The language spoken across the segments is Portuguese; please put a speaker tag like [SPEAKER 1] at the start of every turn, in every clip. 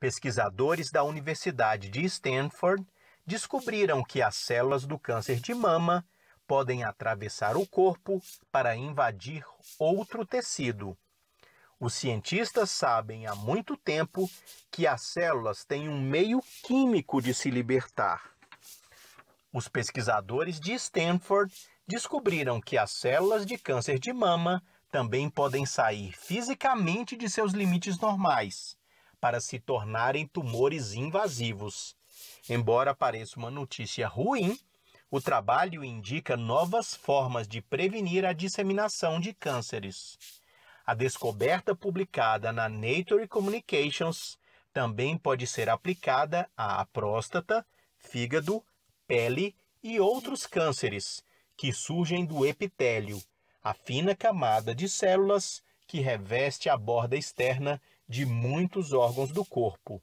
[SPEAKER 1] pesquisadores da Universidade de Stanford descobriram que as células do câncer de mama podem atravessar o corpo para invadir outro tecido. Os cientistas sabem há muito tempo que as células têm um meio químico de se libertar. Os pesquisadores de Stanford descobriram que as células de câncer de mama também podem sair fisicamente de seus limites normais para se tornarem tumores invasivos. Embora pareça uma notícia ruim, o trabalho indica novas formas de prevenir a disseminação de cânceres. A descoberta publicada na Nature Communications também pode ser aplicada à próstata, fígado, pele e outros cânceres que surgem do epitélio, a fina camada de células que reveste a borda externa de muitos órgãos do corpo.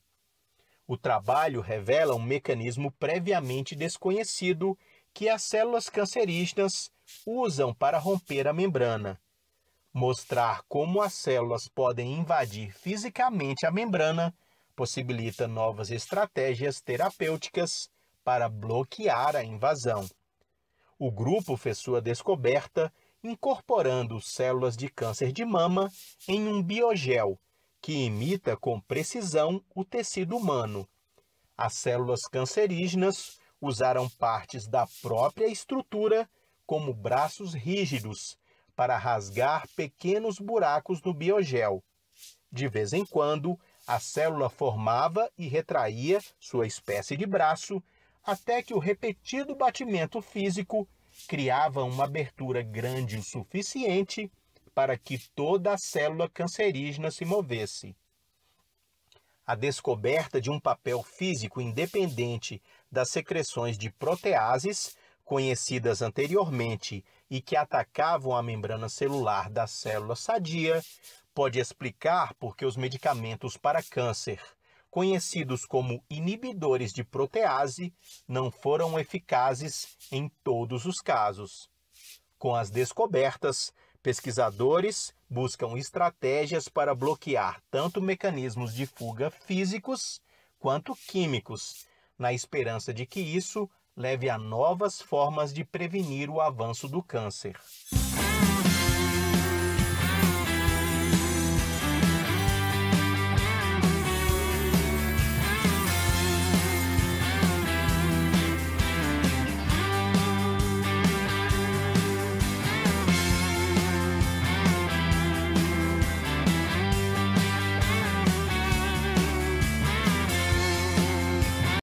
[SPEAKER 1] O trabalho revela um mecanismo previamente desconhecido que as células cancerígenas usam para romper a membrana. Mostrar como as células podem invadir fisicamente a membrana possibilita novas estratégias terapêuticas para bloquear a invasão. O grupo fez sua descoberta incorporando células de câncer de mama em um biogel que imita com precisão o tecido humano. As células cancerígenas usaram partes da própria estrutura como braços rígidos para rasgar pequenos buracos no biogel. De vez em quando, a célula formava e retraía sua espécie de braço até que o repetido batimento físico criava uma abertura grande o suficiente para que toda a célula cancerígena se movesse. A descoberta de um papel físico independente das secreções de proteases conhecidas anteriormente e que atacavam a membrana celular da célula sadia, pode explicar por que os medicamentos para câncer, conhecidos como inibidores de protease, não foram eficazes em todos os casos. Com as descobertas, pesquisadores buscam estratégias para bloquear tanto mecanismos de fuga físicos quanto químicos, na esperança de que isso leve a novas formas de prevenir o avanço do câncer.